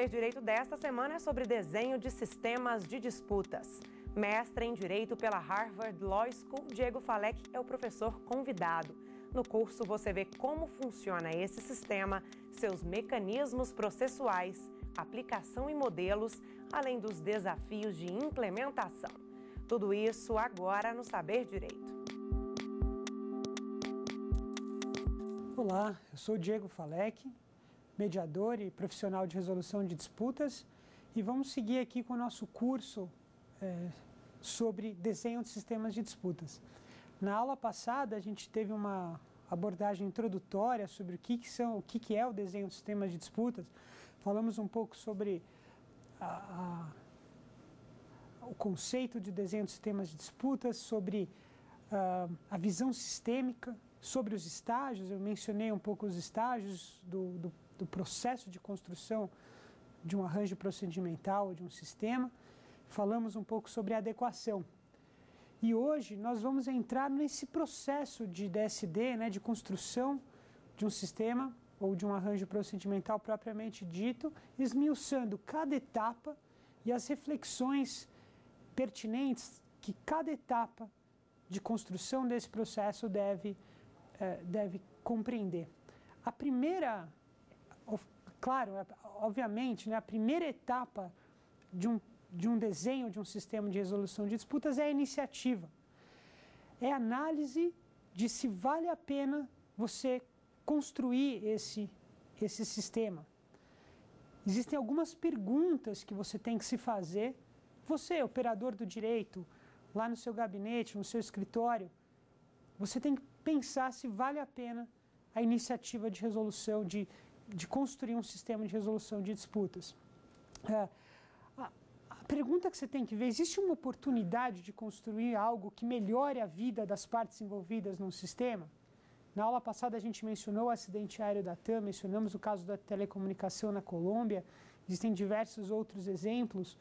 Saber Direito desta semana é sobre desenho de sistemas de disputas. Mestre em Direito pela Harvard Law School, Diego Falek é o professor convidado. No curso você vê como funciona esse sistema, seus mecanismos processuais, aplicação e modelos, além dos desafios de implementação. Tudo isso agora no Saber Direito. Olá, eu sou Diego Falek, mediador e profissional de resolução de disputas e vamos seguir aqui com o nosso curso é, sobre desenho de sistemas de disputas. Na aula passada a gente teve uma abordagem introdutória sobre o que, que são, o que, que é o desenho de sistemas de disputas. Falamos um pouco sobre a, a, o conceito de desenho de sistemas de disputas, sobre uh, a visão sistêmica, sobre os estágios. Eu mencionei um pouco os estágios do, do, do processo de construção de um arranjo procedimental, de um sistema falamos um pouco sobre adequação. E hoje nós vamos entrar nesse processo de DSD, né, de construção de um sistema ou de um arranjo procedimental propriamente dito, esmiuçando cada etapa e as reflexões pertinentes que cada etapa de construção desse processo deve, eh, deve compreender. A primeira, claro, obviamente, né, a primeira etapa de um de um desenho de um sistema de resolução de disputas é a iniciativa. É a análise de se vale a pena você construir esse, esse sistema. Existem algumas perguntas que você tem que se fazer. Você, operador do direito, lá no seu gabinete, no seu escritório, você tem que pensar se vale a pena a iniciativa de resolução, de, de construir um sistema de resolução de disputas. É, a pergunta que você tem que ver: existe uma oportunidade de construir algo que melhore a vida das partes envolvidas num sistema? Na aula passada a gente mencionou o acidente aéreo da TAM, mencionamos o caso da telecomunicação na Colômbia, existem diversos outros exemplos.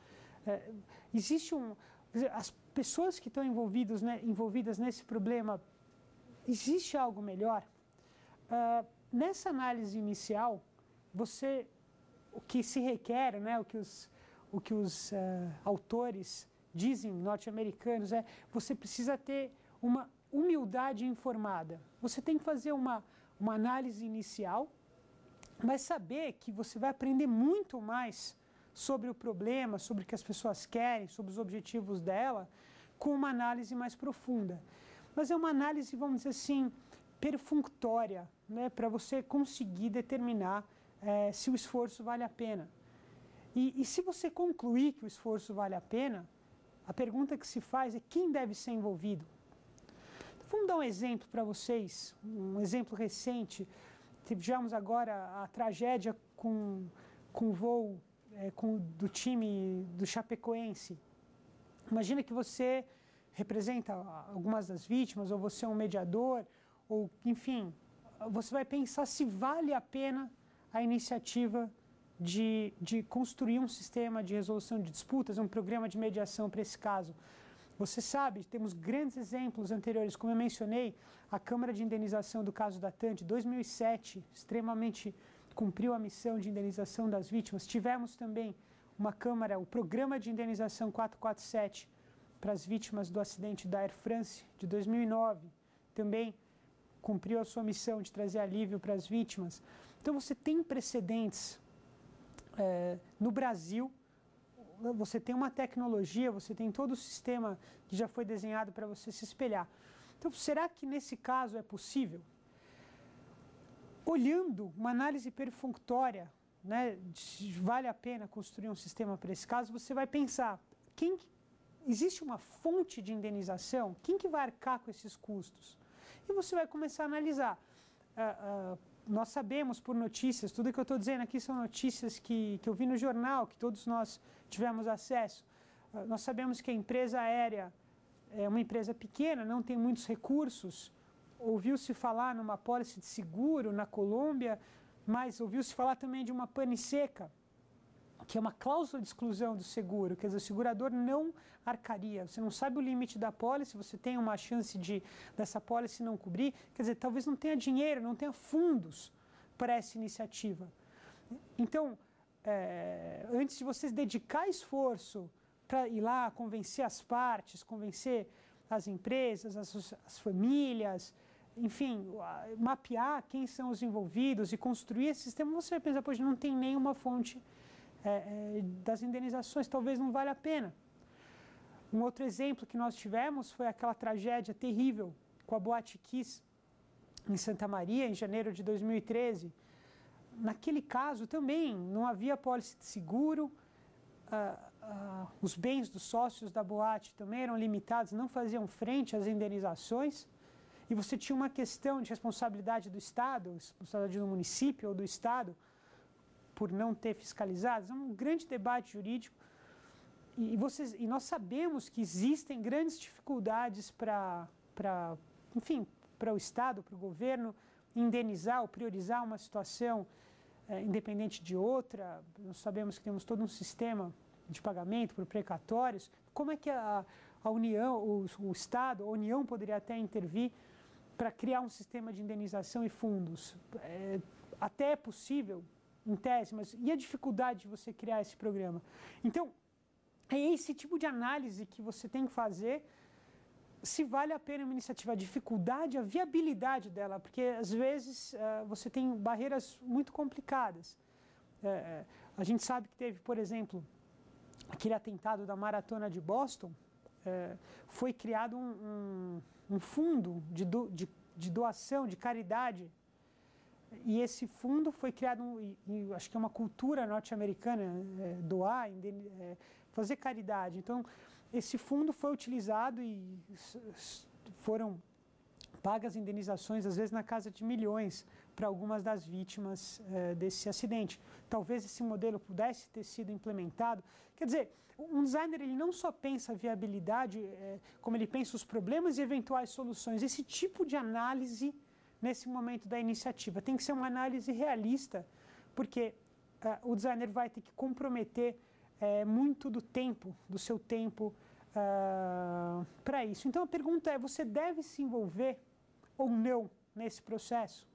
É, existe um. As pessoas que estão envolvidas, né, envolvidas nesse problema, existe algo melhor? Uh, nessa análise inicial, você. O que se requer, né, o que os o que os uh, autores dizem, norte-americanos, é você precisa ter uma humildade informada. Você tem que fazer uma, uma análise inicial, mas saber que você vai aprender muito mais sobre o problema, sobre o que as pessoas querem, sobre os objetivos dela, com uma análise mais profunda. Mas é uma análise, vamos dizer assim, perfunctória, né, para você conseguir determinar é, se o esforço vale a pena. E, e se você concluir que o esforço vale a pena, a pergunta que se faz é quem deve ser envolvido. Então, vamos dar um exemplo para vocês, um exemplo recente. Tivemos agora a tragédia com, com o voo é, com, do time do Chapecoense. Imagina que você representa algumas das vítimas, ou você é um mediador, ou enfim, você vai pensar se vale a pena a iniciativa de, de construir um sistema de resolução de disputas, um programa de mediação para esse caso. Você sabe, temos grandes exemplos anteriores, como eu mencionei, a Câmara de Indenização do caso da Tante, 2007, extremamente cumpriu a missão de indenização das vítimas. Tivemos também uma Câmara, o Programa de Indenização 447 para as vítimas do acidente da Air France de 2009, também cumpriu a sua missão de trazer alívio para as vítimas. Então você tem precedentes é, no Brasil, você tem uma tecnologia, você tem todo o sistema que já foi desenhado para você se espelhar. Então, será que nesse caso é possível? Olhando uma análise perfunctória, né, vale a pena construir um sistema para esse caso, você vai pensar, quem existe uma fonte de indenização? Quem que vai arcar com esses custos? E você vai começar a analisar. Uh, uh, nós sabemos por notícias, tudo que eu estou dizendo aqui são notícias que, que eu vi no jornal, que todos nós tivemos acesso. Uh, nós sabemos que a empresa aérea é uma empresa pequena, não tem muitos recursos. Ouviu-se falar numa pólice de seguro na Colômbia, mas ouviu-se falar também de uma pane seca que é uma cláusula de exclusão do seguro, quer dizer, o segurador não arcaria. Você não sabe o limite da pólice, você tem uma chance de dessa pólice não cobrir, quer dizer, talvez não tenha dinheiro, não tenha fundos para essa iniciativa. Então, é, antes de você dedicar esforço para ir lá convencer as partes, convencer as empresas, as, as famílias, enfim, mapear quem são os envolvidos e construir esse sistema, você vai pensar, poxa, não tem nenhuma fonte é, é, das indenizações, talvez não valha a pena. Um outro exemplo que nós tivemos foi aquela tragédia terrível com a Boate Kiss em Santa Maria, em janeiro de 2013. Naquele caso também não havia pólice de seguro, os bens dos sócios da boate também eram limitados, não faziam frente às indenizações e você tinha uma questão de responsabilidade do Estado, responsabilidade do município ou do Estado, por não ter fiscalizado. É um grande debate jurídico. E, vocês, e nós sabemos que existem grandes dificuldades para, enfim, para o Estado, para o governo indenizar ou priorizar uma situação é, independente de outra. Nós sabemos que temos todo um sistema de pagamento por precatórios. Como é que a, a União, o, o Estado, a União poderia até intervir para criar um sistema de indenização e fundos. É, até é possível, em tese, mas e a dificuldade de você criar esse programa? Então, é esse tipo de análise que você tem que fazer se vale a pena uma iniciativa, a dificuldade, a viabilidade dela, porque às vezes uh, você tem barreiras muito complicadas. Uh, a gente sabe que teve, por exemplo, aquele atentado da maratona de Boston, uh, foi criado um, um um fundo de, do, de, de doação, de caridade. E esse fundo foi criado, e acho que é uma cultura norte-americana, é, doar, é, fazer caridade. Então, esse fundo foi utilizado e foram pagas indenizações, às vezes na casa de milhões, para algumas das vítimas é, desse acidente. Talvez esse modelo pudesse ter sido implementado. Quer dizer, um designer ele não só pensa a viabilidade, é, como ele pensa os problemas e eventuais soluções. Esse tipo de análise nesse momento da iniciativa tem que ser uma análise realista, porque é, o designer vai ter que comprometer é, muito do tempo, do seu tempo uh, para isso. Então a pergunta é: você deve se envolver ou não nesse processo?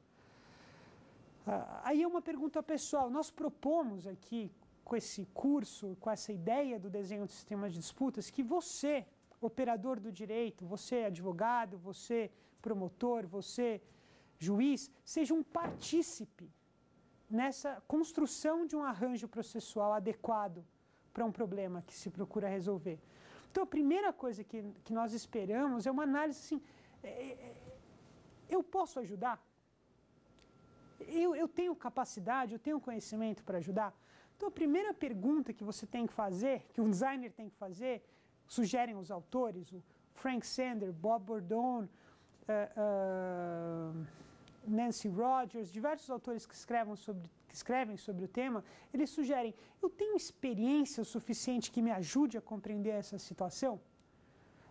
Uh, aí é uma pergunta pessoal. Nós propomos aqui, com esse curso, com essa ideia do desenho de sistemas de disputas, que você, operador do direito, você advogado, você promotor, você juiz, seja um partícipe nessa construção de um arranjo processual adequado para um problema que se procura resolver. Então, a primeira coisa que, que nós esperamos é uma análise assim: é, é eu posso ajudar? Eu, eu tenho capacidade, eu tenho conhecimento para ajudar? Então, a primeira pergunta que você tem que fazer, que um designer tem que fazer, sugerem os autores, o Frank Sander, Bob Bordone, uh, uh, Nancy Rogers, diversos autores que escrevem, sobre, que escrevem sobre o tema, eles sugerem: eu tenho experiência suficiente que me ajude a compreender essa situação?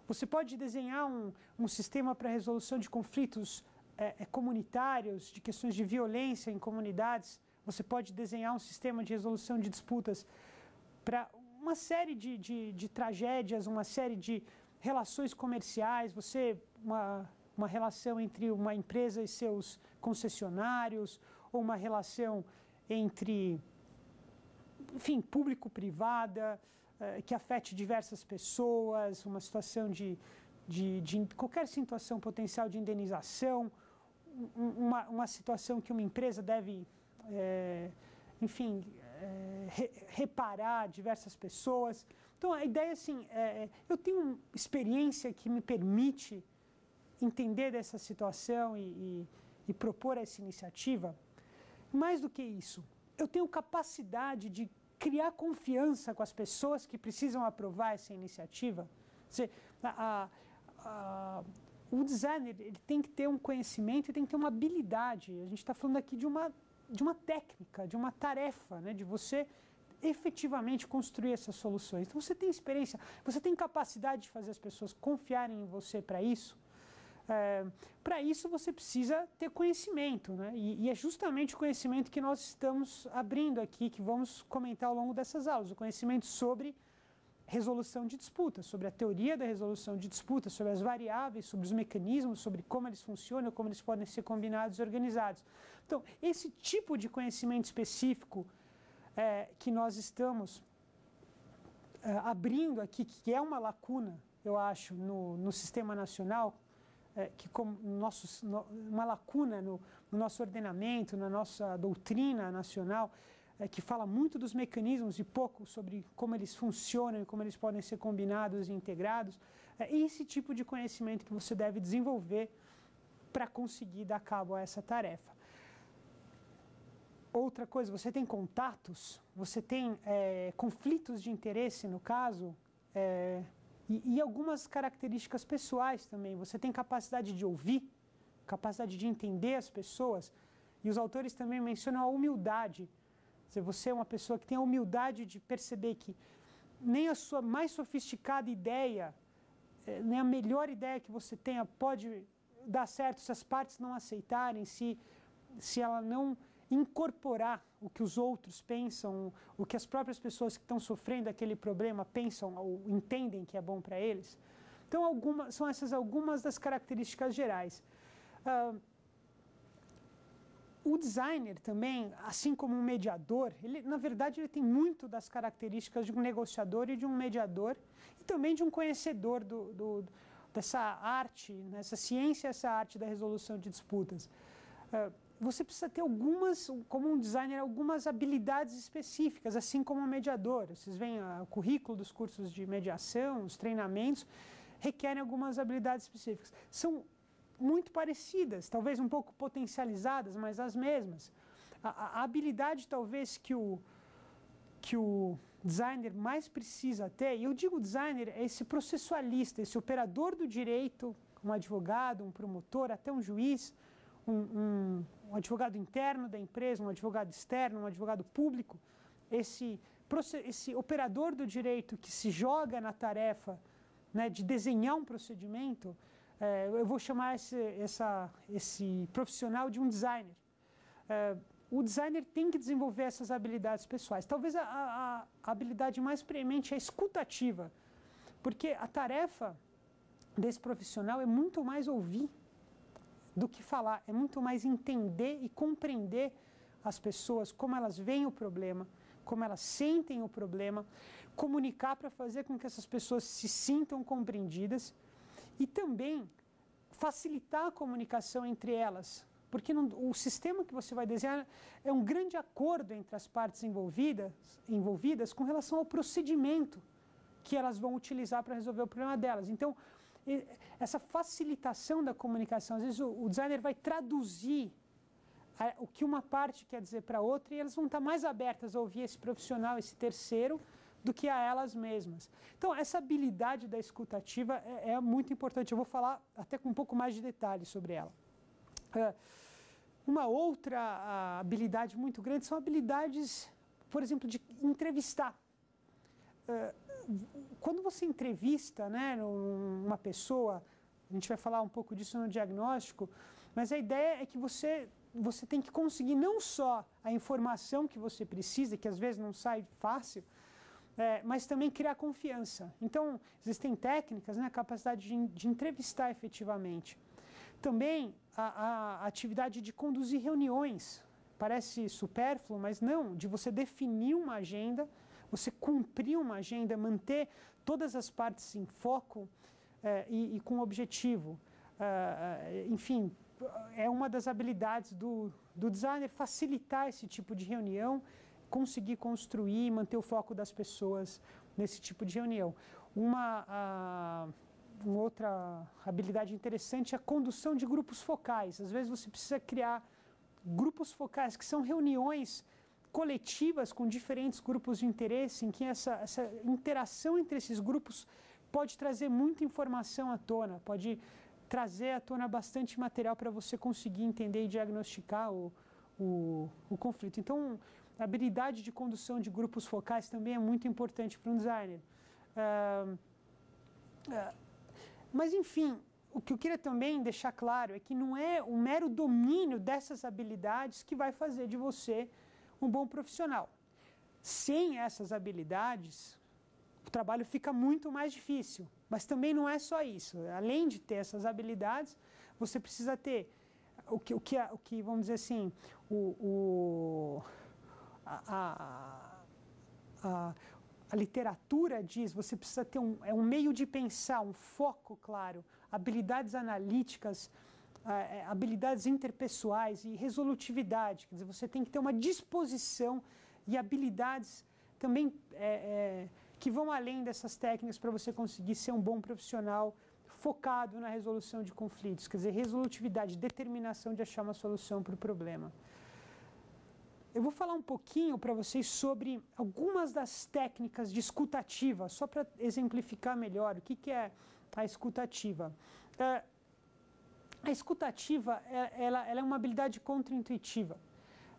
Você pode desenhar um, um sistema para resolução de conflitos é, comunitários, de questões de violência em comunidades você pode desenhar um sistema de resolução de disputas para uma série de, de, de, tragédias, uma série de relações comerciais, você uma, uma relação entre uma empresa e seus concessionários, ou uma relação entre, enfim, público-privada, eh, que afete diversas pessoas, uma situação de, de, de qualquer situação potencial de indenização, uma, uma situação que uma empresa deve é, enfim, é, re, reparar diversas pessoas. Então, a ideia assim, é, eu tenho experiência que me permite entender dessa situação e, e, e propor essa iniciativa. Mais do que isso, eu tenho capacidade de criar confiança com as pessoas que precisam aprovar essa iniciativa. Dizer, a, a, o designer ele tem que ter um conhecimento e tem que ter uma habilidade. A gente está falando aqui de uma de uma técnica, de uma tarefa, né, de você efetivamente construir essas soluções. Então você tem experiência, você tem capacidade de fazer as pessoas confiarem em você para isso. É, para isso você precisa ter conhecimento, né? E, e, é justamente o conhecimento que nós estamos abrindo aqui, que vamos comentar ao longo dessas aulas, o conhecimento sobre resolução de disputas, sobre a teoria da resolução de disputas, sobre as variáveis, sobre os mecanismos, sobre como eles funcionam, como eles podem ser combinados e organizados. Então, esse tipo de conhecimento específico é, que nós estamos é, abrindo aqui, que é uma lacuna, eu acho, no, no sistema nacional, é, que como nossos, no, uma lacuna no, no, nosso ordenamento, na nossa doutrina nacional, é, que fala muito dos mecanismos e pouco sobre como eles funcionam e como eles podem ser combinados e integrados. É esse tipo de conhecimento que você deve desenvolver para conseguir dar cabo a essa tarefa. Outra coisa, você tem contatos, você tem é, conflitos de interesse, no caso, é, e, e, algumas características pessoais também. Você tem capacidade de ouvir, capacidade de entender as pessoas, e os autores também mencionam a humildade. Você é uma pessoa que tem a humildade de perceber que nem a sua mais sofisticada ideia, é, nem a melhor ideia que você tenha pode dar certo se as partes não aceitarem, se, se ela não incorporar o que os outros pensam, o que as próprias pessoas que estão sofrendo aquele problema pensam ou entendem que é bom para eles. Então, são essas algumas das características gerais. Uh, o designer também, assim como um mediador, ele, na verdade, ele tem muito das características de um negociador e de um mediador, e também de um conhecedor do, do dessa arte, nessa ciência, essa arte da resolução de disputas. Uh, você precisa ter algumas, como um designer, algumas habilidades específicas, assim como um mediador. Vocês veem ah, o currículo dos cursos de mediação, os treinamentos, requerem algumas habilidades específicas. São muito parecidas, talvez um pouco potencializadas, mas as mesmas. A, a habilidade, talvez, que o, que o designer mais precisa ter, e eu digo designer, é esse processualista, esse operador do direito, um advogado, um promotor, até um juiz, um, um, um advogado interno da empresa, um advogado externo, um advogado público, esse, esse operador do direito que se joga na tarefa né, de desenhar um procedimento, é, eu vou chamar esse, essa, esse profissional de um designer. É, o designer tem que desenvolver essas habilidades pessoais. Talvez a, a, a habilidade mais premente é a escutativa, porque a tarefa desse profissional é muito mais ouvir do que falar, é muito mais entender e compreender as pessoas, como elas veem o problema, como elas sentem o problema, comunicar para fazer com que essas pessoas se sintam compreendidas e também facilitar a comunicação entre elas, porque o sistema que você vai desenhar é um grande acordo entre as partes envolvidas, envolvidas com relação ao procedimento que elas vão utilizar para resolver o problema delas. Então, essa facilitação da comunicação. Às vezes o, o designer vai traduzir a, o que uma parte quer dizer para outra e elas vão estar mais abertas a ouvir esse profissional, esse terceiro, do que a elas mesmas. Então, essa habilidade da escutativa é, é muito importante. Eu vou falar até com um pouco mais de detalhes sobre ela. Uh, uma outra habilidade muito grande são habilidades, por exemplo, de entrevistar. Uh, quando você entrevista né, uma pessoa, a gente vai falar um pouco disso no diagnóstico, mas a ideia é que você, você tem que conseguir não só a informação que você precisa, que às vezes não sai fácil, é, mas também criar confiança. Então, existem técnicas, né, a capacidade de, de entrevistar efetivamente. Também a, a atividade de conduzir reuniões. Parece supérfluo, mas não, de você definir uma agenda você cumprir uma agenda, manter todas as partes em foco eh, e, e, com objetivo. Uh, enfim, é uma das habilidades do, do designer facilitar esse tipo de reunião, conseguir construir e manter o foco das pessoas nesse tipo de reunião. Uma, uh, uma outra habilidade interessante é a condução de grupos focais. Às vezes você precisa criar grupos focais, que são reuniões coletivas com diferentes grupos de interesse, em que essa, essa interação entre esses grupos pode trazer muita informação à tona, pode trazer à tona bastante material para você conseguir entender e diagnosticar o, o, o, conflito. Então, a habilidade de condução de grupos focais também é muito importante para um designer. Uh, uh, mas, enfim, o que eu queria também deixar claro é que não é o mero domínio dessas habilidades que vai fazer de você um bom profissional. Sem essas habilidades, o trabalho fica muito mais difícil. Mas também não é só isso. Além de ter essas habilidades, você precisa ter o que, o que, o que vamos dizer assim, o, o a, a, a, literatura diz, você precisa ter um, é um meio de pensar, um foco claro, habilidades analíticas, habilidades interpessoais e resolutividade. Quer dizer, você tem que ter uma disposição e habilidades também é, é, que vão além dessas técnicas para você conseguir ser um bom profissional focado na resolução de conflitos. Quer dizer, resolutividade, determinação de achar uma solução para o problema. Eu vou falar um pouquinho para vocês sobre algumas das técnicas de escutativa, só para exemplificar melhor o que, que é a escutativa. É, a escutativa é, ela, ela é uma habilidade contraintuitiva.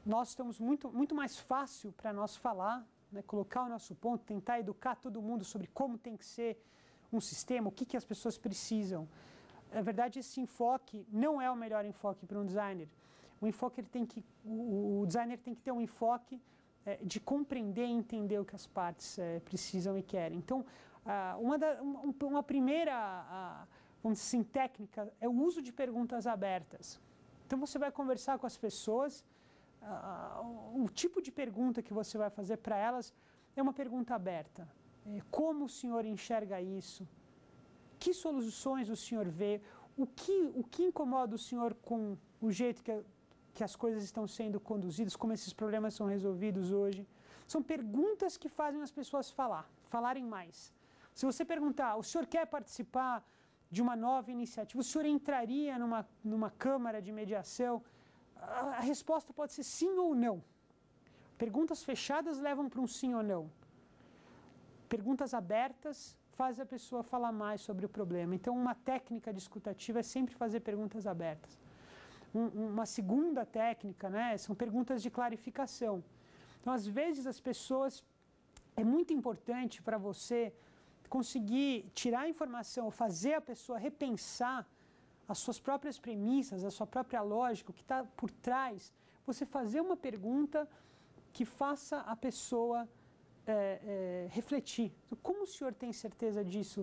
Nós estamos muito, muito mais fácil para nós falar, né, colocar o nosso ponto, tentar educar todo mundo sobre como tem que ser um sistema, o que, que as pessoas precisam. Na verdade, esse enfoque não é o melhor enfoque para um designer. O enfoque ele tem que, o, designer tem que ter um enfoque é, de compreender e entender o que as partes é, precisam e querem. Então, ah, uma, da, uma, uma primeira ah, vamos dizer assim, técnica é o uso de perguntas abertas. Então você vai conversar com as pessoas, uh, o tipo de pergunta que você vai fazer para elas é uma pergunta aberta. É, como o senhor enxerga isso? Que soluções o senhor vê? O que, o que incomoda o senhor com o jeito que, que as coisas estão sendo conduzidas, como esses problemas são resolvidos hoje? São perguntas que fazem as pessoas falar, falarem mais. Se você perguntar, o senhor quer participar de uma nova iniciativa, o senhor entraria numa, numa Câmara de Mediação? A, resposta pode ser sim ou não. Perguntas fechadas levam para um sim ou não. Perguntas abertas faz a pessoa falar mais sobre o problema. Então, uma técnica discutativa é sempre fazer perguntas abertas. Um, uma segunda técnica né, são perguntas de clarificação. Então, às vezes, as pessoas. É muito importante para você conseguir tirar a informação, fazer a pessoa repensar as suas próprias premissas, a sua própria lógica, o que está por trás, você fazer uma pergunta que faça a pessoa é, é, refletir. Como o senhor tem certeza disso?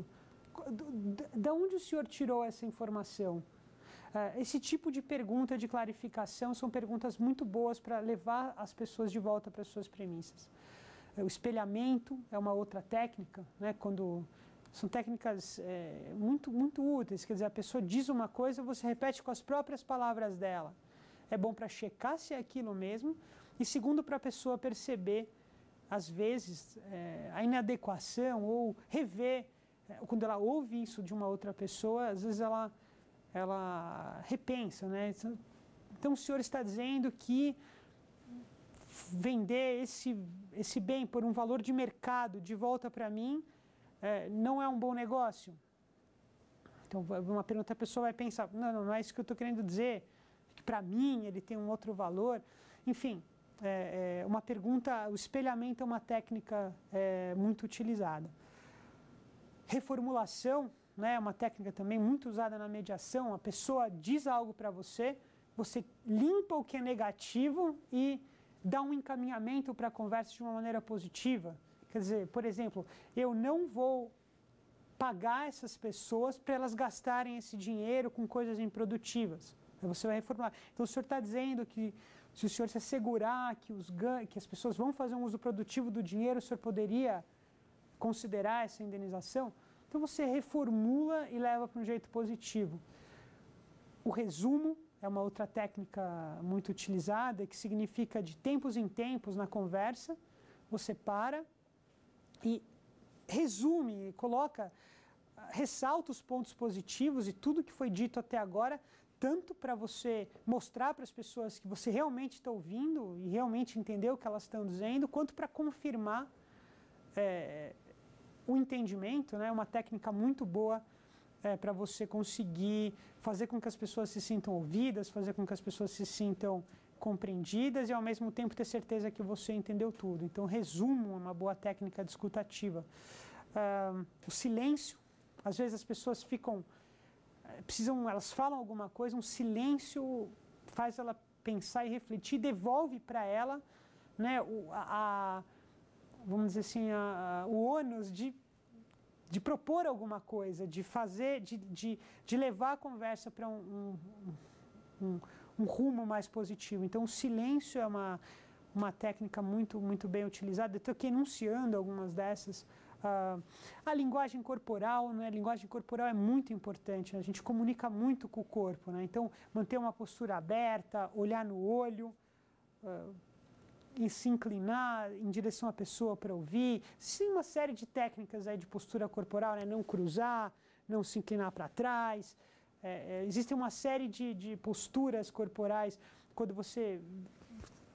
Da onde o senhor tirou essa informação? É, esse tipo de pergunta de clarificação são perguntas muito boas para levar as pessoas de volta para as suas premissas. O espelhamento é uma outra técnica, né? quando são técnicas é, muito, muito úteis. Quer dizer, a pessoa diz uma coisa, você repete com as próprias palavras dela. É bom para checar se é aquilo mesmo. E segundo, para a pessoa perceber, às vezes, é, a inadequação ou rever. É, quando ela ouve isso de uma outra pessoa, às vezes ela, ela repensa. Né? Então, o senhor está dizendo que vender esse, esse bem por um valor de mercado de volta para mim é, não é um bom negócio? Então, uma pergunta, a pessoa vai pensar: não, não, não é isso que eu estou querendo dizer, que para mim ele tem um outro valor. Enfim, é, é, uma pergunta, o espelhamento é uma técnica é, muito utilizada. Reformulação né, é uma técnica também muito usada na mediação. A pessoa diz algo para você, você limpa o que é negativo e dá um encaminhamento para a conversa de uma maneira positiva. Quer dizer, por exemplo, eu não vou pagar essas pessoas para elas gastarem esse dinheiro com coisas improdutivas. Você vai reformular. Então, o senhor está dizendo que se o senhor se assegurar que, os, que as pessoas vão fazer um uso produtivo do dinheiro, o senhor poderia considerar essa indenização? Então, você reformula e leva para um jeito positivo. O resumo é uma outra técnica muito utilizada, que significa de tempos em tempos na conversa, você para e resume, coloca, ressalta os pontos positivos e tudo que foi dito até agora, tanto para você mostrar para as pessoas que você realmente está ouvindo e realmente entendeu o que elas estão dizendo, quanto para confirmar é, o entendimento, né? Uma técnica muito boa é, para você conseguir fazer com que as pessoas se sintam ouvidas, fazer com que as pessoas se sintam compreendidas e ao mesmo tempo ter certeza que você entendeu tudo. Então, resumo é uma boa técnica discutativa. Uh, o silêncio, às vezes as pessoas ficam, eh, precisam, elas falam alguma coisa, um silêncio faz ela pensar e refletir, devolve para ela, né, o, a, a, vamos dizer assim, a, o ônus de de propor alguma coisa, de fazer, de, de, de levar a conversa para um, um, um, um, rumo mais positivo. Então, o silêncio é uma, uma técnica muito, muito bem utilizada. Eu estou aqui enunciando algumas dessas. Uh, a linguagem corporal, né? a linguagem corporal é muito importante, né? a gente comunica muito com o corpo, né? então manter uma postura aberta, olhar no olho, uh, e se inclinar em direção à pessoa para ouvir, sim uma série de técnicas aí de postura corporal, né? não cruzar, não se inclinar para trás, é, é, existe uma série de, de posturas corporais quando você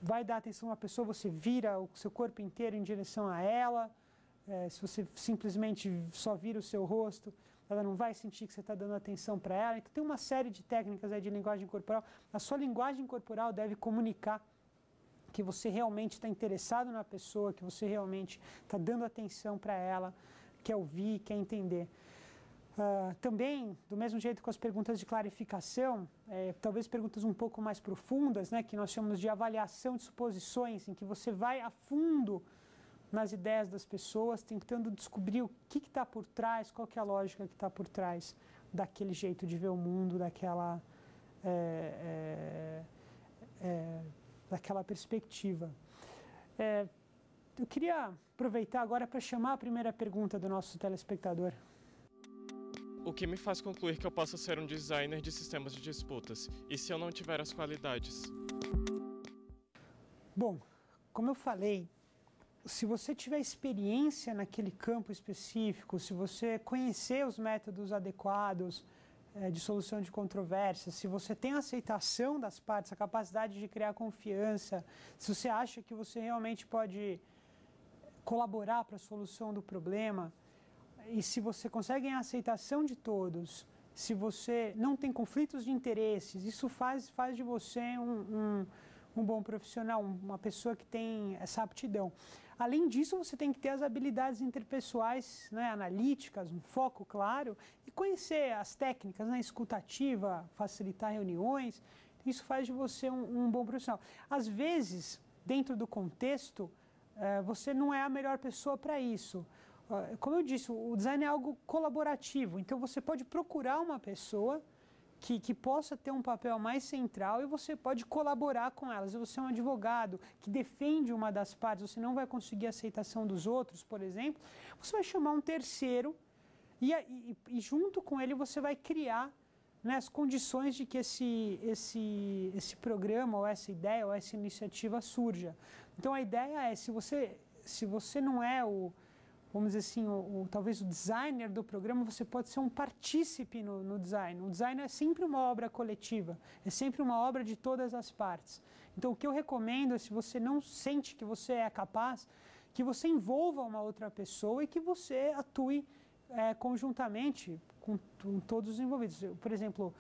vai dar atenção a uma pessoa, você vira o seu corpo inteiro em direção a ela. É, se você simplesmente só vira o seu rosto, ela não vai sentir que você está dando atenção para ela. Então, tem uma série de técnicas aí de linguagem corporal. A sua linguagem corporal deve comunicar que você realmente está interessado na pessoa, que você realmente está dando atenção para ela, quer ouvir, quer entender. Uh, também, do mesmo jeito com as perguntas de clarificação, é, talvez perguntas um pouco mais profundas, né, que nós chamamos de avaliação de suposições, em que você vai a fundo nas ideias das pessoas, tentando descobrir o que está por trás, qual é a lógica que está por trás daquele jeito de ver o mundo, daquela, é, é, é daquela perspectiva. É, eu queria aproveitar agora para chamar a primeira pergunta do nosso telespectador. O que me faz concluir que eu posso ser um designer de sistemas de disputas? E se eu não tiver as qualidades? Bom, como eu falei, se você tiver experiência naquele campo específico, se você conhecer os métodos adequados de solução de controvérsias, se você tem a aceitação das partes, a capacidade de criar confiança, se você acha que você realmente pode colaborar para a solução do problema, e se você consegue a aceitação de todos, se você não tem conflitos de interesses, isso faz, faz de você um, um, um bom profissional, uma pessoa que tem essa aptidão. Além disso, você tem que ter as habilidades interpessoais, né, analíticas, um foco claro e conhecer as técnicas, né, escutativa, facilitar reuniões. Isso faz de você um, um bom profissional. Às vezes, dentro do contexto, eh, você não é a melhor pessoa para isso. Como eu disse, o design é algo colaborativo, então você pode procurar uma pessoa que, que possa ter um papel mais central e você pode colaborar com elas. Se você é um advogado que defende uma das partes, você não vai conseguir a aceitação dos outros, por exemplo, você vai chamar um terceiro e, e, e junto com ele você vai criar né, as condições de que esse, esse, esse programa, ou essa ideia, ou essa iniciativa surja. Então a ideia é, se você, se você não é o vamos dizer assim, o, o, talvez o designer do programa, você pode ser um partícipe no, no design. O design é sempre uma obra coletiva, é sempre uma obra de todas as partes. Então, o que eu recomendo é, se você não sente que você é capaz, que você envolva uma outra pessoa e que você atue é, conjuntamente com, com, todos os envolvidos. Por exemplo,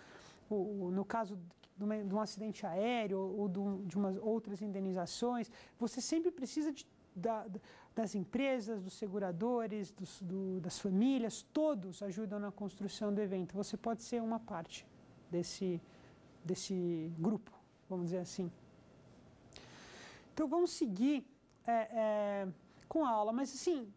o, no caso de, um acidente aéreo ou de, um, de umas outras indenizações, você sempre precisa de, da, das empresas, dos seguradores, dos, do, das famílias, todos ajudam na construção do evento. Você pode ser uma parte desse, desse grupo, vamos dizer assim. Então vamos seguir é, é, com a aula, mas assim,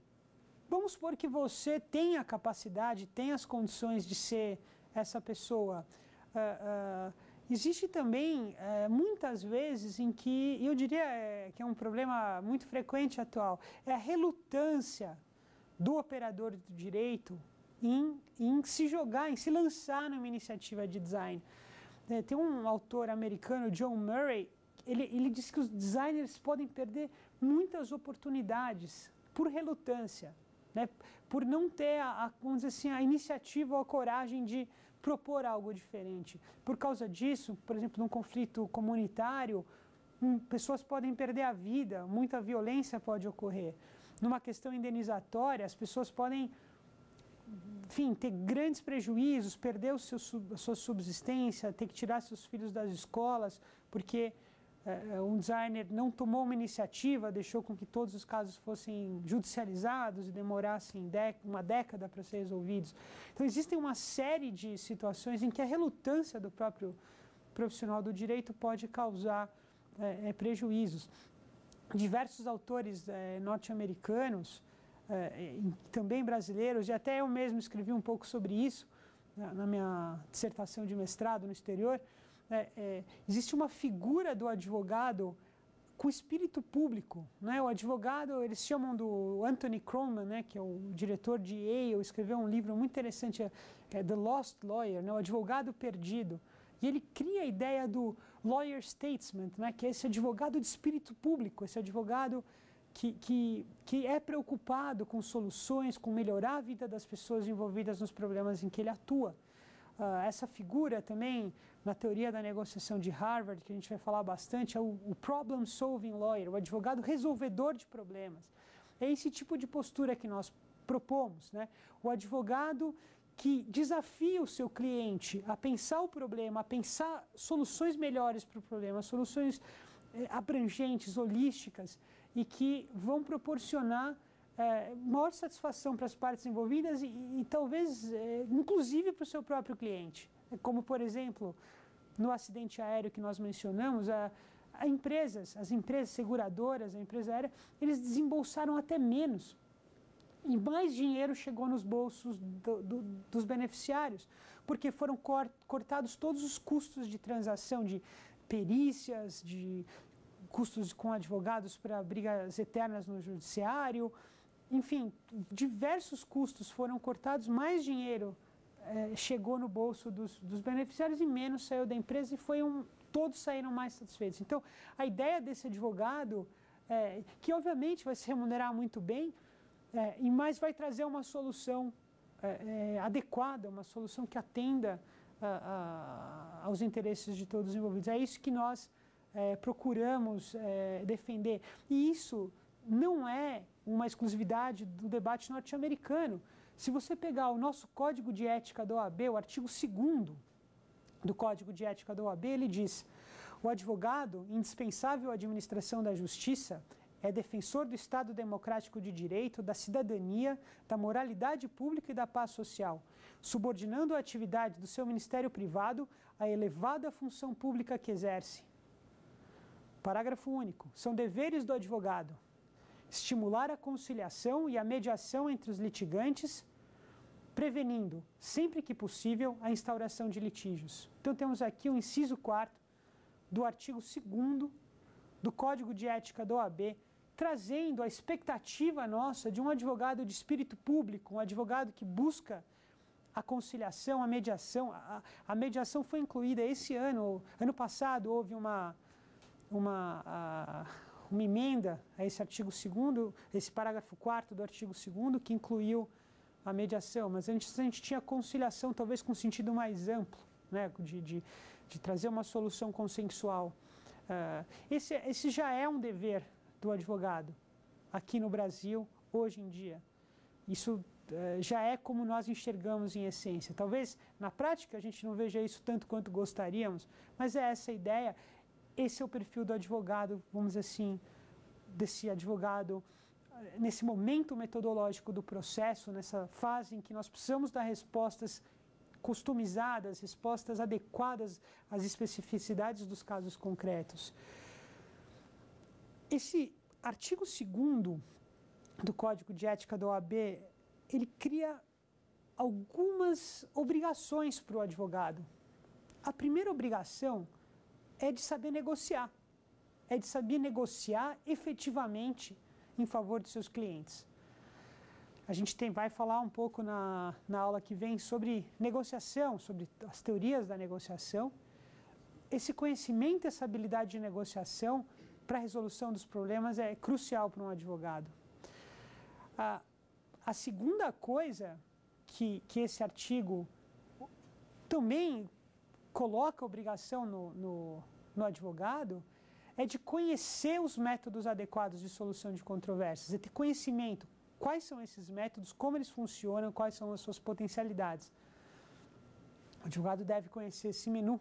vamos supor que você tenha a capacidade, tenha as condições de ser essa pessoa. Uh, uh, Existe também é, muitas vezes em que, eu diria é, que é um problema muito frequente atual, é a relutância do operador do direito em, em se jogar, em se lançar numa iniciativa de design. É, tem um autor americano, John Murray, ele, ele diz que os designers podem perder muitas oportunidades por relutância, né? por não ter a, a, vamos dizer assim, a iniciativa ou a coragem de propor algo diferente. Por causa disso, por exemplo, num conflito comunitário, um, pessoas podem perder a vida, muita violência pode ocorrer. Numa questão indenizatória, as pessoas podem, enfim, ter grandes prejuízos, perder o seu, a sua subsistência, ter que tirar seus filhos das escolas, porque um designer não tomou uma iniciativa, deixou com que todos os casos fossem judicializados e demorassem uma década para ser resolvidos. Então, existem uma série de situações em que a relutância do próprio profissional do direito pode causar é, é prejuízos. Diversos autores é, norte-americanos, é, também brasileiros, e até eu mesmo escrevi um pouco sobre isso na minha dissertação de mestrado no exterior, é, é, existe uma figura do advogado com espírito público. Né? O advogado, eles chamam do Anthony Croman, né, que é o diretor de Yale, escreveu um livro muito interessante, é, The Lost Lawyer, né, o advogado perdido. E ele cria a ideia do lawyer statesman, né, que é esse advogado de espírito público, esse advogado que, que, que é preocupado com soluções, com melhorar a vida das pessoas envolvidas nos problemas em que ele atua. Uh, essa figura também, na teoria da negociação de Harvard, que a gente vai falar bastante, é o, o problem solving lawyer, o advogado resolvedor de problemas. É esse tipo de postura que nós propomos, né? O advogado que desafia o seu cliente a pensar o problema, a pensar soluções melhores para o problema, soluções eh, abrangentes, holísticas e que vão proporcionar é, maior satisfação para as partes envolvidas e, e talvez, é, inclusive, para o seu próprio cliente. Como, por exemplo, no acidente aéreo que nós mencionamos, a, a empresas, as empresas seguradoras, a empresa aérea, eles desembolsaram até menos. E mais dinheiro chegou nos bolsos do, do, dos beneficiários, porque foram cortados todos os custos de transação, de perícias, de custos com advogados para brigas eternas no judiciário, enfim, diversos custos foram cortados, mais dinheiro é, chegou no bolso dos, dos, beneficiários e menos saiu da empresa e foi um, todos saíram mais satisfeitos. Então, a ideia desse advogado, é, que obviamente vai se remunerar muito bem, é, e mais vai trazer uma solução adequada, uma solução que atenda a, a, aos interesses de todos os envolvidos. É isso que nós procuramos defender. E isso não é uma exclusividade do debate norte-americano. Se você pegar o nosso Código de Ética da OAB, o artigo 2 do Código de Ética da OAB, ele diz: o advogado, indispensável à administração da justiça, é defensor do Estado democrático de direito, da cidadania, da moralidade pública e da paz social, subordinando a atividade do seu ministério privado à elevada função pública que exerce. Parágrafo único. São deveres do advogado estimular a conciliação e a mediação entre os litigantes, prevenindo, sempre que possível, a instauração de litígios. Então, temos aqui o inciso 4 do artigo 2 do Código de Ética da OAB, trazendo a expectativa nossa de um advogado de espírito público, um advogado que busca a conciliação, a mediação. A, a mediação foi incluída esse ano. Ano passado houve uma, uma, uma emenda a esse artigo 2 esse parágrafo 4 do artigo 2 que incluiu a mediação, mas antes a gente tinha conciliação, talvez com sentido mais amplo, né, de, de, de trazer uma solução consensual. Uh, esse, esse já é um dever do advogado aqui no Brasil, hoje em dia. Isso uh, já é como nós enxergamos em essência. Talvez na prática a gente não veja isso tanto quanto gostaríamos, mas é essa ideia esse é o perfil do advogado, vamos dizer assim, desse advogado nesse momento metodológico do processo, nessa fase em que nós precisamos dar respostas customizadas, respostas adequadas às especificidades dos casos concretos. Esse artigo 2 do Código de Ética da OAB, ele cria algumas obrigações para o advogado. A primeira obrigação é de saber negociar. É de saber negociar efetivamente em favor dos seus clientes. A gente tem, vai falar um pouco na, na aula que vem sobre negociação, sobre as teorias da negociação. Esse conhecimento, essa habilidade de negociação para a resolução dos problemas é crucial para um advogado. A, a segunda coisa que, que esse artigo também coloca obrigação no, no, no advogado é de conhecer os métodos adequados de solução de controvérsias, é ter conhecimento. Quais são esses métodos, como eles funcionam, quais são as suas potencialidades. O advogado deve conhecer esse menu.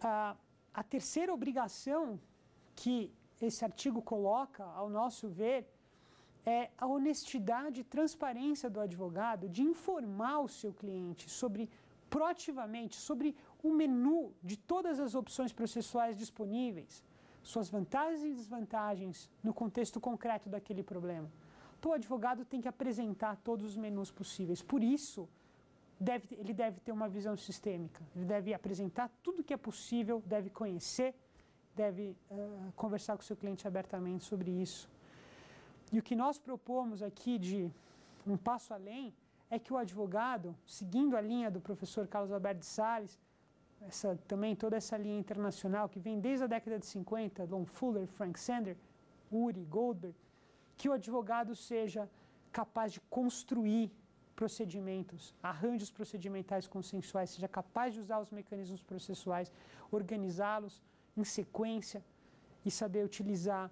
A, a terceira obrigação que esse artigo coloca, ao nosso ver, é a honestidade e transparência do advogado de informar o seu cliente sobre proativamente sobre o menu de todas as opções processuais disponíveis, suas vantagens e desvantagens no contexto concreto daquele problema. Então, o advogado tem que apresentar todos os menus possíveis. Por isso, deve, ele deve ter uma visão sistêmica. Ele deve apresentar tudo que é possível, deve conhecer deve uh, conversar com o seu cliente abertamente sobre isso. E o que nós propomos aqui de um passo além é que o advogado, seguindo a linha do professor Carlos Alberto de Salles, essa, também toda essa linha internacional que vem desde a década de 50, Lon Fuller, Frank Sander, Uri, Goldberg, que o advogado seja capaz de construir procedimentos, arranjos procedimentais consensuais, seja capaz de usar os mecanismos processuais, organizá-los em sequência e saber utilizar,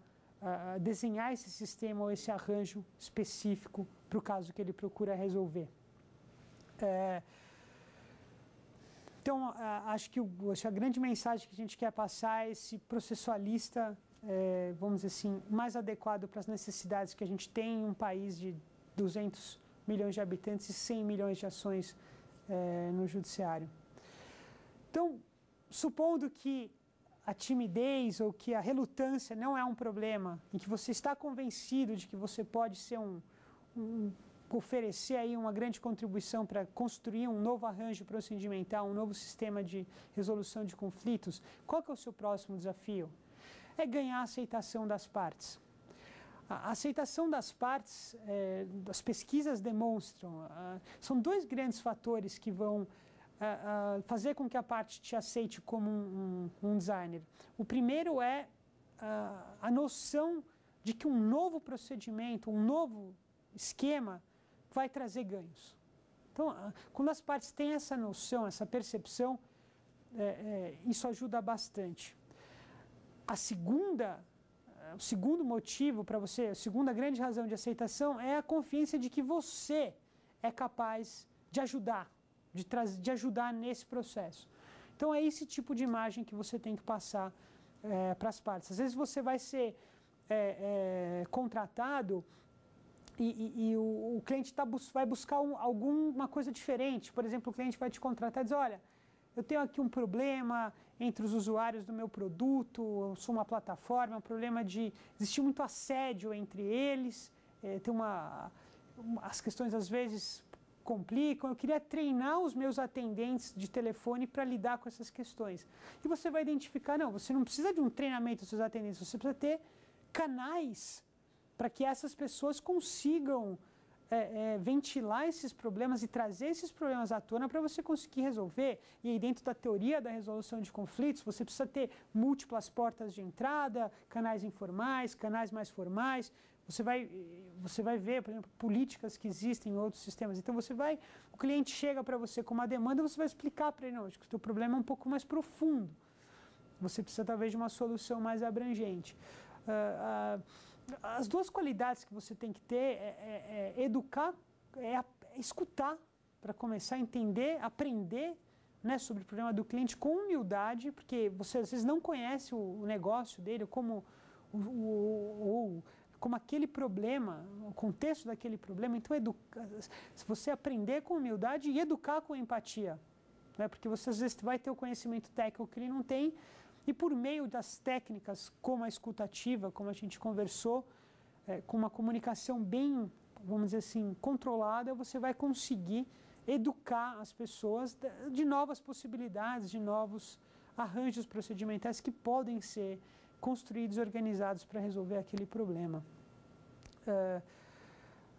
desenhar esse sistema ou esse arranjo específico para o caso que ele procura resolver. É, então, acho, que o, acho a grande mensagem que a gente quer passar é esse processualista, é, vamos dizer assim, mais adequado para as necessidades que a gente tem em um país de 200 milhões de habitantes e 100 milhões de ações é, no judiciário. Então, supondo que a timidez ou que a relutância não é um problema, em que você está convencido de que você pode ser um, um oferecer aí uma grande contribuição para construir um novo arranjo procedimental, um novo sistema de resolução de conflitos, qual que é o seu próximo desafio? É ganhar a aceitação das partes. A aceitação das partes, é, as pesquisas demonstram, ah, são dois grandes fatores que vão fazer com que a parte te aceite como um, um, um designer. O primeiro é a noção de que um novo procedimento, um novo esquema vai trazer ganhos. Então, quando as partes têm essa noção, essa percepção, é, é, isso ajuda bastante. A segunda o segundo motivo para você, a segunda grande razão de aceitação é a confiança de que você é capaz de ajudar, de, de ajudar nesse processo. Então é esse tipo de imagem que você tem que passar é, para as partes. Às vezes você vai ser é, é, contratado e, e, e, o, o cliente tá, vai buscar um, alguma coisa diferente. Por exemplo, o cliente vai te contratar e diz, olha, eu tenho aqui um problema entre os usuários do meu produto, eu sou uma plataforma, um problema de existir muito assédio entre eles, é, tem uma, uma, as questões às vezes complicam. Eu queria treinar os meus atendentes de telefone para lidar com essas questões. E você vai identificar, não, você não precisa de um treinamento dos seus atendentes, você precisa ter canais para que essas pessoas consigam é, é, ventilar esses problemas e trazer esses problemas à tona para você conseguir resolver. E aí, dentro da teoria da resolução de conflitos, você precisa ter múltiplas portas de entrada, canais informais, canais mais formais. Você vai, você vai ver, por exemplo, políticas que existem em outros sistemas. Então, você vai, o cliente chega para você com uma demanda, você vai explicar para ele, não, acho que o seu problema é um pouco mais profundo. Você precisa, talvez, de uma solução mais abrangente. Uh, uh, as duas qualidades que você tem que ter é, é, é educar, é, é escutar para começar a entender, aprender né, sobre o problema do cliente com humildade, porque você às vezes não conhece o, negócio dele, como, o, o, o, como aquele problema, o contexto daquele problema. Então, educa, se você aprender com humildade e educar com empatia, né, porque você às vezes vai ter o conhecimento técnico que ele não tem, e por meio das técnicas como a escutativa, como a gente conversou, é, com uma comunicação bem, vamos dizer assim, controlada, você vai conseguir educar as pessoas de novas possibilidades, de novos arranjos procedimentais que podem ser construídos e organizados para resolver aquele problema. Uh,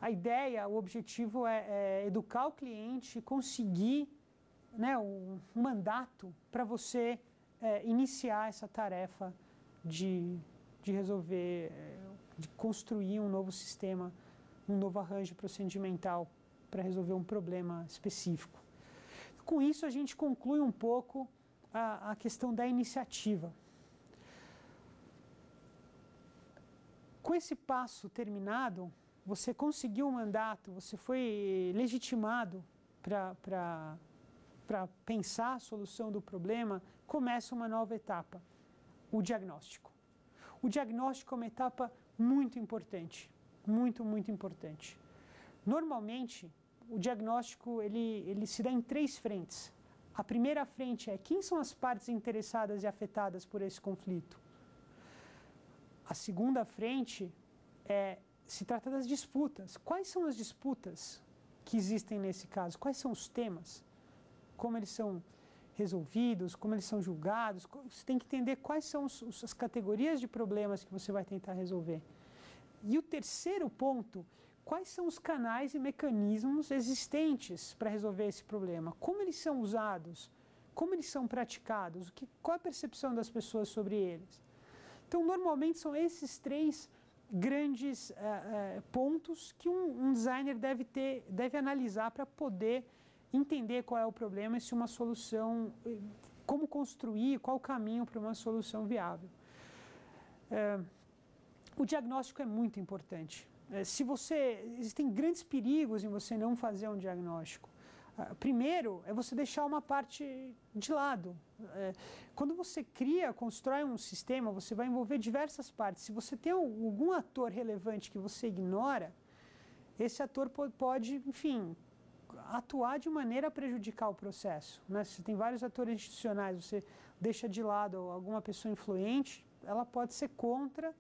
a ideia, o objetivo é, é, educar o cliente, conseguir né, um mandato para você é, iniciar essa tarefa de, de resolver, é, de construir um novo sistema, um novo arranjo procedimental para resolver um problema específico. Com isso, a gente conclui um pouco a, a questão da iniciativa. Com esse passo terminado, você conseguiu o mandato, você foi legitimado para pensar a solução do problema, começa uma nova etapa, o diagnóstico. O diagnóstico é uma etapa muito importante, muito, muito importante. Normalmente, o diagnóstico ele, ele se dá em três frentes. A primeira frente é quem são as partes interessadas e afetadas por esse conflito. A segunda frente é se trata das disputas. Quais são as disputas que existem nesse caso? Quais são os temas? Como eles são resolvidos, como eles são julgados. Você tem que entender quais são os, as categorias de problemas que você vai tentar resolver. E o terceiro ponto, quais são os canais e mecanismos existentes para resolver esse problema? Como eles são usados? Como eles são praticados? O que, qual a percepção das pessoas sobre eles? Então, normalmente são esses três grandes uh, uh, pontos que um, um, designer deve ter, deve analisar para poder entender qual é o problema e se uma solução, eh, como construir, qual o caminho para uma solução viável. Uh, o diagnóstico é muito importante. se você existem grandes perigos em você não fazer um diagnóstico. Primeiro é você deixar uma parte de lado. É, quando você cria, constrói um sistema, você vai envolver diversas partes. Se você tem algum ator relevante que você ignora, esse ator pode, enfim, atuar de maneira a prejudicar o processo. Né? Se você tem vários atores institucionais, você deixa de lado alguma pessoa influente, ela pode ser contra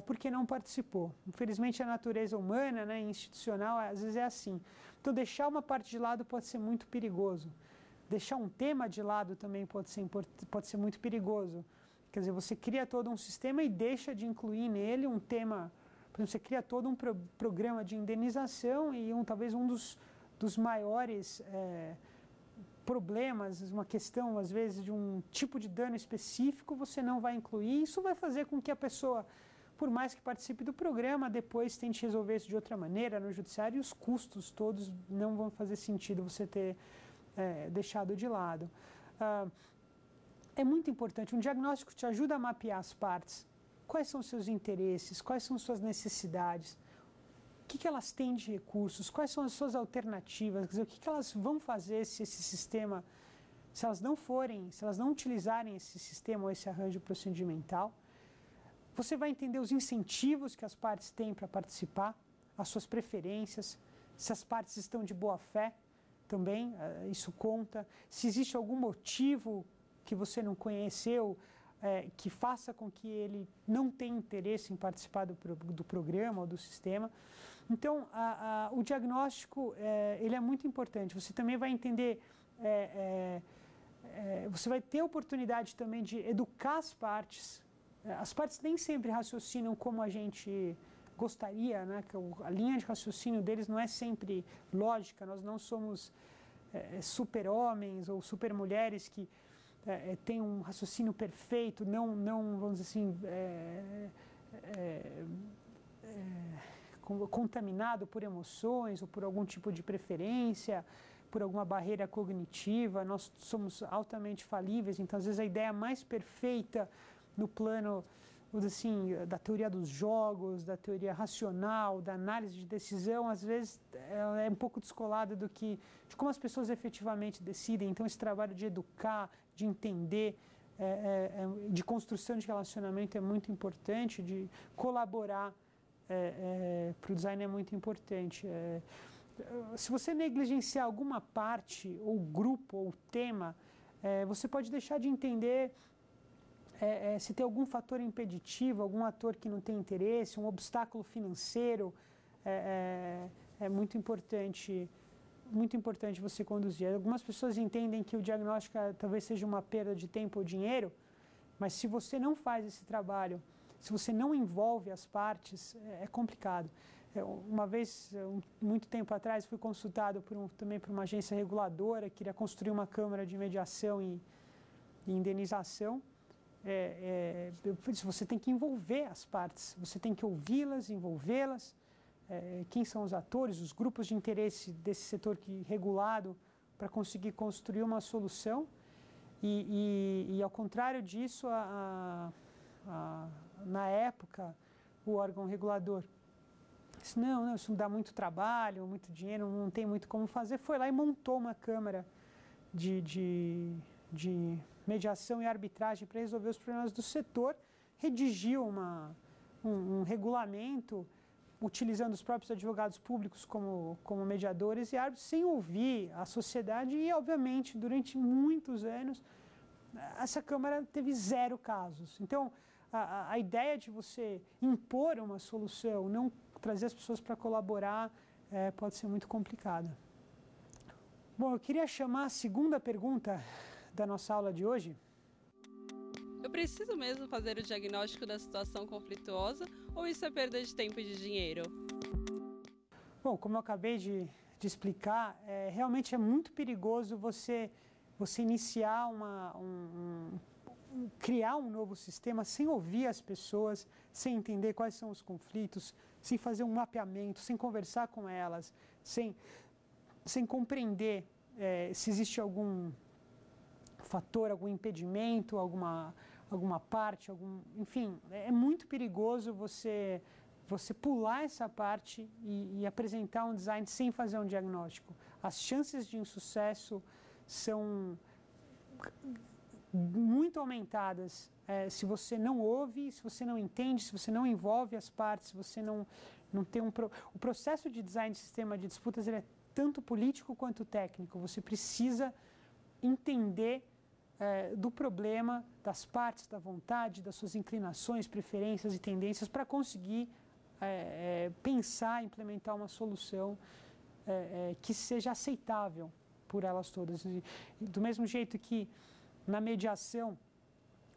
porque não participou. Infelizmente, a natureza humana, né, institucional, às vezes é assim. Então, deixar uma parte de lado pode ser muito perigoso. Deixar um tema de lado também pode ser, pode ser muito perigoso. Quer dizer, você cria todo um sistema e deixa de incluir nele um tema. Por exemplo, você cria todo um pro, programa de indenização e um, talvez um dos, dos maiores é, problemas, uma questão, às vezes, de um tipo de dano específico, você não vai incluir. Isso vai fazer com que a pessoa por mais que participe do programa, depois tente resolver isso de outra maneira no judiciário e os custos todos não vão fazer sentido você ter é, deixado de lado. Ah, é muito importante, um diagnóstico te ajuda a mapear as partes. Quais são seus interesses, quais são suas necessidades, o que, que elas têm de recursos, quais são as suas alternativas, dizer, o que, que elas vão fazer se esse sistema, se elas não forem, se elas não utilizarem esse sistema ou esse arranjo procedimental. Você vai entender os incentivos que as partes têm para participar, as suas preferências, se as partes estão de boa fé também, eh, isso conta. Se existe algum motivo que você não conheceu é, que faça com que ele não tenha interesse em participar do, do programa ou do sistema. Então, a, a, o diagnóstico é, ele é muito importante. Você também vai entender, é, você vai ter oportunidade também de educar as partes as partes nem sempre raciocinam como a gente gostaria, né? Que a linha de raciocínio deles não é sempre lógica. Nós não somos é, é super-homens ou super-mulheres que é, é, têm um raciocínio perfeito, não, não vamos dizer assim, é, contaminado por emoções ou por algum tipo de preferência, por alguma barreira cognitiva. Nós somos altamente falíveis, então às vezes a ideia mais perfeita no plano assim, da teoria dos jogos, da teoria racional, da análise de decisão, às vezes é um pouco descolada do que de como as pessoas efetivamente decidem. Então esse trabalho de educar, de entender, é, é, é de construção de relacionamento é muito importante, de colaborar é, é, para o design é muito importante. É, se você negligenciar alguma parte, ou grupo, ou tema, você pode deixar de entender é, é, se tem algum fator impeditivo, algum ator que não tem interesse, um obstáculo financeiro, é, é, é, muito importante muito importante você conduzir. Algumas pessoas entendem que o diagnóstico talvez seja uma perda de tempo ou dinheiro, mas se você não faz esse trabalho, se você não envolve as partes, é, é complicado. É, uma vez, muito tempo atrás, fui consultado por um, também por uma agência reguladora, queria construir uma câmara de mediação e, e indenização é, é, você tem que envolver as partes, você tem que ouvi-las, envolvê-las. É, quem são os atores, os grupos de interesse desse setor que regulado para conseguir construir uma solução. E, e, e ao contrário disso, a, a, a, na época, o órgão regulador disse, não, não, isso não dá muito trabalho, muito dinheiro, não tem muito como fazer. Foi lá e montou uma câmara de, de, de mediação e arbitragem para resolver os problemas do setor, redigiu uma, um, um, regulamento utilizando os próprios advogados públicos como, como mediadores e árbitros, sem ouvir a sociedade e, obviamente, durante muitos anos, essa Câmara teve zero casos. Então, a, a ideia de você impor uma solução, não trazer as pessoas para colaborar, é, pode ser muito complicada. Bom, eu queria chamar a segunda pergunta da nossa aula de hoje? Eu preciso mesmo fazer o diagnóstico da situação conflituosa ou isso é perda de tempo e de dinheiro? Bom, como eu acabei de, de explicar, é, realmente é muito perigoso você, você iniciar uma, um, um, criar um novo sistema sem ouvir as pessoas, sem entender quais são os conflitos, sem fazer um mapeamento, sem conversar com elas, sem, sem compreender é, se existe algum fator, algum impedimento, alguma, alguma parte, algum, enfim, é, é muito perigoso você você pular essa parte e, e, apresentar um design sem fazer um diagnóstico. As chances de insucesso são muito aumentadas é, se você não ouve, se você não entende, se você não envolve as partes, se você não, não tem um... Pro... O processo de design de sistema de disputas é tanto político quanto técnico. Você precisa entender é, do problema, das partes, da vontade, das suas inclinações, preferências e tendências para conseguir é, é, pensar, implementar uma solução é, é, que seja aceitável por elas todas. E, do mesmo jeito que na mediação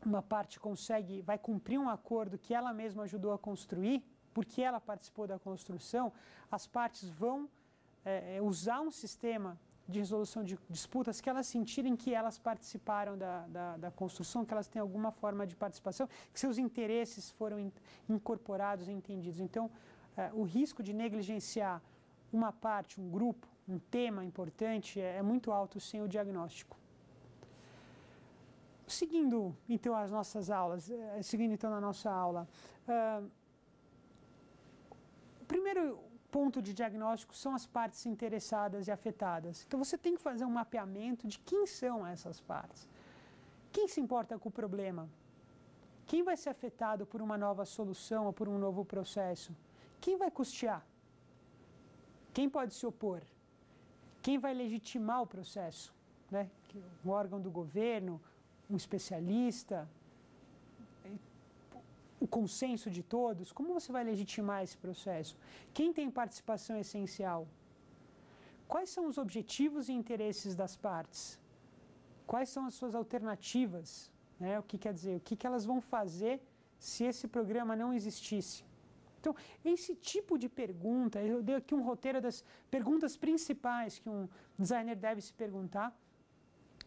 uma parte consegue, vai cumprir um acordo que ela mesma ajudou a construir, porque ela participou da construção, as partes vão é, usar um sistema de resolução de disputas que elas sentirem que elas participaram da, da, da, construção, que elas têm alguma forma de participação, que seus interesses foram in, incorporados e entendidos. Então, é, o risco de negligenciar uma parte, um grupo, um tema importante é, é muito alto sem o diagnóstico. Seguindo então as nossas aulas, é, seguindo então a nossa aula, uh, primeiro ponto de diagnóstico são as partes interessadas e afetadas. Então você tem que fazer um mapeamento de quem são essas partes. Quem se importa com o problema? Quem vai ser afetado por uma nova solução ou por um novo processo? Quem vai custear? Quem pode se opor? Quem vai legitimar o processo? Né? Um órgão do governo, um especialista, consenso de todos, como você vai legitimar esse processo? Quem tem participação essencial? Quais são os objetivos e interesses das partes? Quais são as suas alternativas? Né? O que quer dizer? O que, que elas vão fazer se esse programa não existisse? Então, esse tipo de pergunta, eu dei aqui um roteiro das perguntas principais que um designer deve se perguntar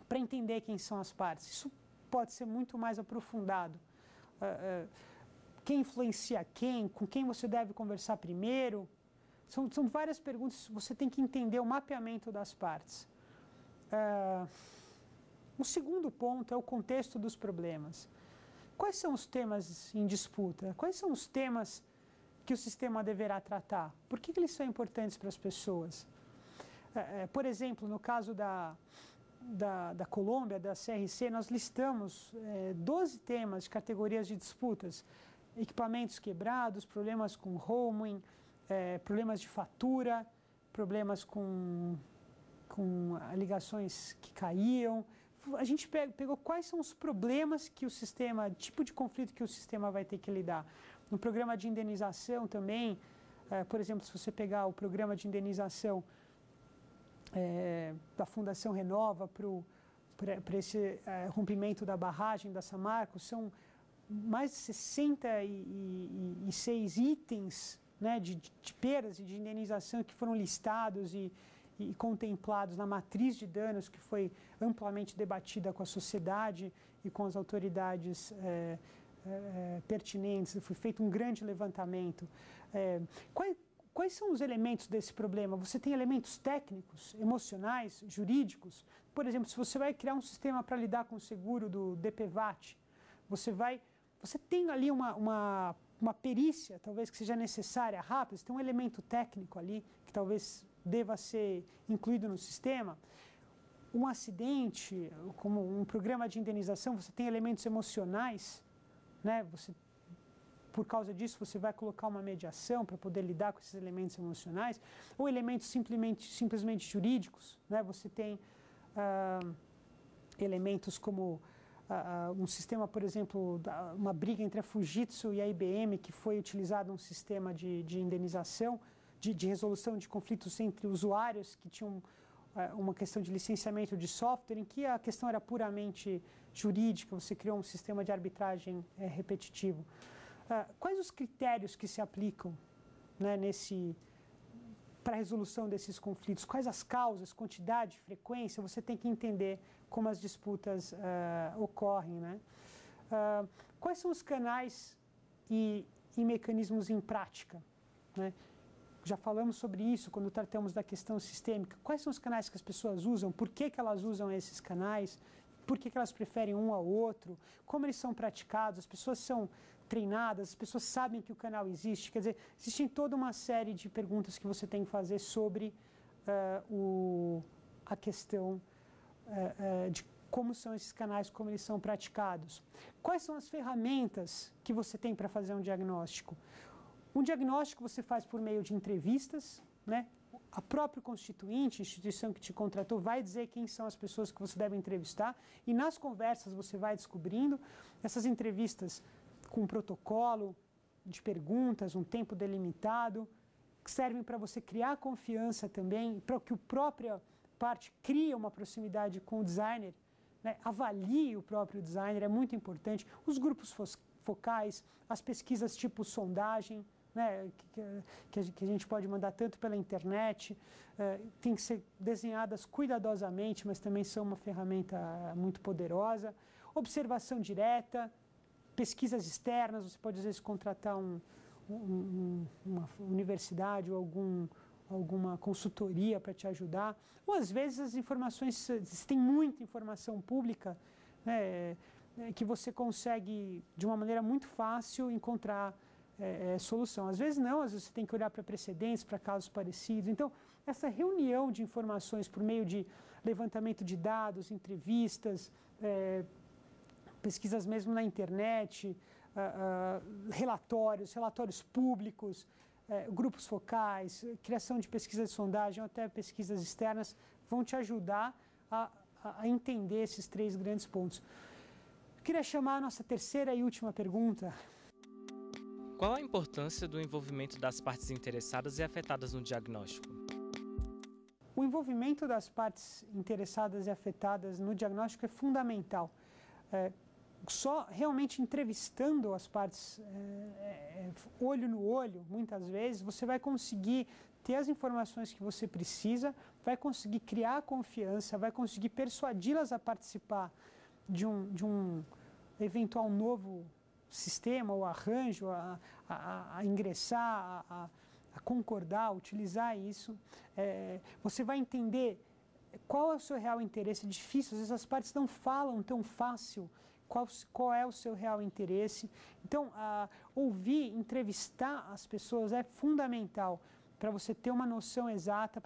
para entender quem são as partes. Isso pode ser muito mais aprofundado. Uh, uh, quem influencia quem, com quem você deve conversar primeiro. São, são várias perguntas, você tem que entender o mapeamento das partes. Uh, o segundo ponto é o contexto dos problemas. Quais são os temas em disputa? Quais são os temas que o sistema deverá tratar? Por que, que eles são importantes para as pessoas? Uh, uh, por exemplo, no caso da, da, da Colômbia, da CRC, nós listamos 12 temas de categorias de disputas equipamentos quebrados, problemas com homing, é, problemas de fatura, problemas com, com ligações que caíam. A gente pegou quais são os problemas que o sistema, tipo de conflito que o sistema vai ter que lidar. No programa de indenização também, é, por exemplo, se você pegar o programa de indenização é, da Fundação Renova para esse é, rompimento da barragem da Samarco, são mais de 66 itens né, de, de perdas e de indenização que foram listados e, e, contemplados na matriz de danos que foi amplamente debatida com a sociedade e com as autoridades é, é, pertinentes. Foi feito um grande levantamento. É, quais, quais são os elementos desse problema? Você tem elementos técnicos, emocionais, jurídicos. Por exemplo, se você vai criar um sistema para lidar com o seguro do DPVAT, você vai você tem ali uma, uma, uma perícia, talvez que seja necessária, rápida, você tem um elemento técnico ali que talvez deva ser incluído no sistema. Um acidente, como um programa de indenização, você tem elementos emocionais, né? Você, por causa disso, você vai colocar uma mediação para poder lidar com esses elementos emocionais, ou elementos simplesmente, simplesmente jurídicos, né? Você tem ah, elementos como um sistema, por exemplo, uma briga entre a Fujitsu e a IBM, que foi utilizado um sistema de, de indenização, de, de, resolução de conflitos entre usuários que tinham uma questão de licenciamento de software em que a questão era puramente jurídica, você criou um sistema de arbitragem é, repetitivo. Uh, quais os critérios que se aplicam né, nesse para a resolução desses conflitos? Quais as causas, quantidade, frequência? Você tem que entender como as disputas uh, ocorrem. Né? Uh, quais são os canais e, e mecanismos em prática? Né? Já falamos sobre isso quando tratamos da questão sistêmica. Quais são os canais que as pessoas usam? Por que, que elas usam esses canais? Por que, que elas preferem um ao outro? Como eles são praticados? As pessoas são treinadas, as pessoas sabem que o canal existe. Quer dizer, existem toda uma série de perguntas que você tem que fazer sobre uh, o, a questão uh, uh, de como são esses canais, como eles são praticados. Quais são as ferramentas que você tem para fazer um diagnóstico? Um diagnóstico você faz por meio de entrevistas, né? A própria constituinte, instituição que te contratou, vai dizer quem são as pessoas que você deve entrevistar e nas conversas você vai descobrindo. Essas entrevistas com protocolo de perguntas, um tempo delimitado, que servem para você criar confiança também, para que a própria parte crie uma proximidade com o designer, né? avalie o próprio designer, é muito importante. Os grupos focais, as pesquisas tipo sondagem, né, que, que, a gente pode mandar tanto pela internet, eh, tem que ser desenhadas cuidadosamente, mas também são uma ferramenta muito poderosa. Observação direta, pesquisas externas, você pode às vezes contratar um, um, uma universidade ou algum, alguma consultoria para te ajudar. Ou às vezes as informações, tem muita informação pública, né, é, que você consegue de uma maneira muito fácil encontrar é, é, solução. Às vezes não, às vezes você tem que olhar para precedentes, para casos parecidos. Então, essa reunião de informações por meio de levantamento de dados, entrevistas, é, pesquisas mesmo na internet, uh, uh, relatórios, relatórios públicos, uh, grupos focais, criação de pesquisas de sondagem, até pesquisas externas, vão te ajudar a, a entender esses três grandes pontos. queria chamar a nossa terceira e última pergunta. Qual a importância do envolvimento das partes interessadas e afetadas no diagnóstico? O envolvimento das partes interessadas e afetadas no diagnóstico é fundamental. É, só realmente entrevistando as partes é, é, olho no olho, muitas vezes, você vai conseguir ter as informações que você precisa, vai conseguir criar confiança, vai conseguir persuadi-las a participar de um, de um eventual novo sistema ou arranjo, a, a, a ingressar, a, a, concordar, a utilizar isso. É, você vai entender qual é o seu real interesse. É difícil, às vezes as partes não falam tão fácil qual, qual é o seu real interesse. Então, uh, ouvir, entrevistar as pessoas é fundamental para você ter uma noção exata,